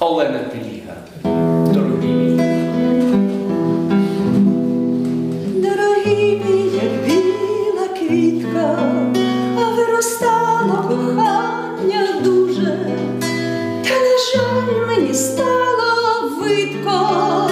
Олена Теліга. Дорогі мій. Дорогі мій, як біла квітка, а виростало кохання дуже, та на жаль мені стало видко,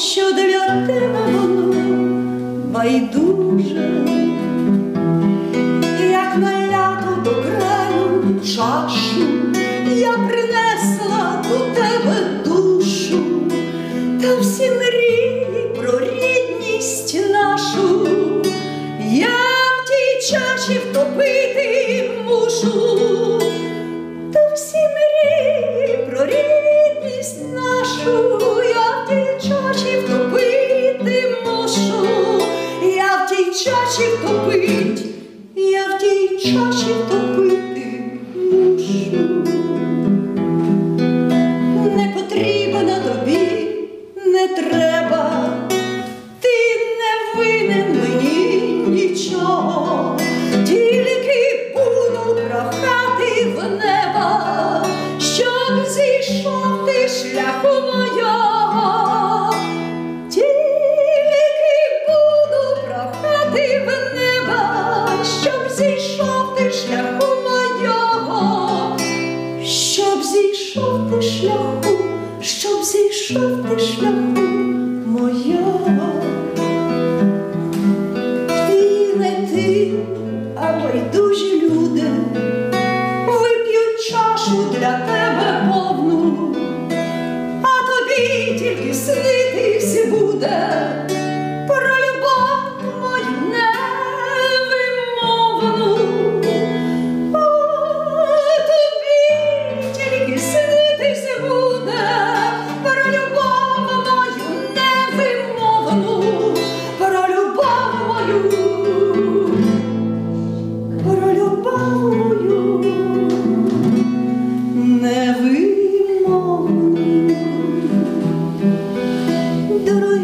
що для тебе воно байдуже, як маляту до краю чашу, я принесла до тебе душу, та всі мрії про рідність нашу, я в тій чаші втопити чаші втопить, я в тій чаші втопити мушу. Не потрібна тобі, не треба, ти не винен мені нічого, тільки буду прохати в неба, щоб зійшов ти шляху мого. Пішов ти шляхом моє.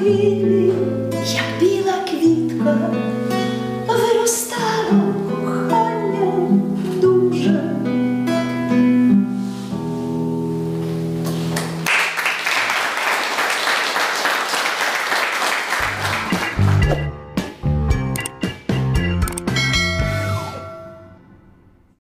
lead.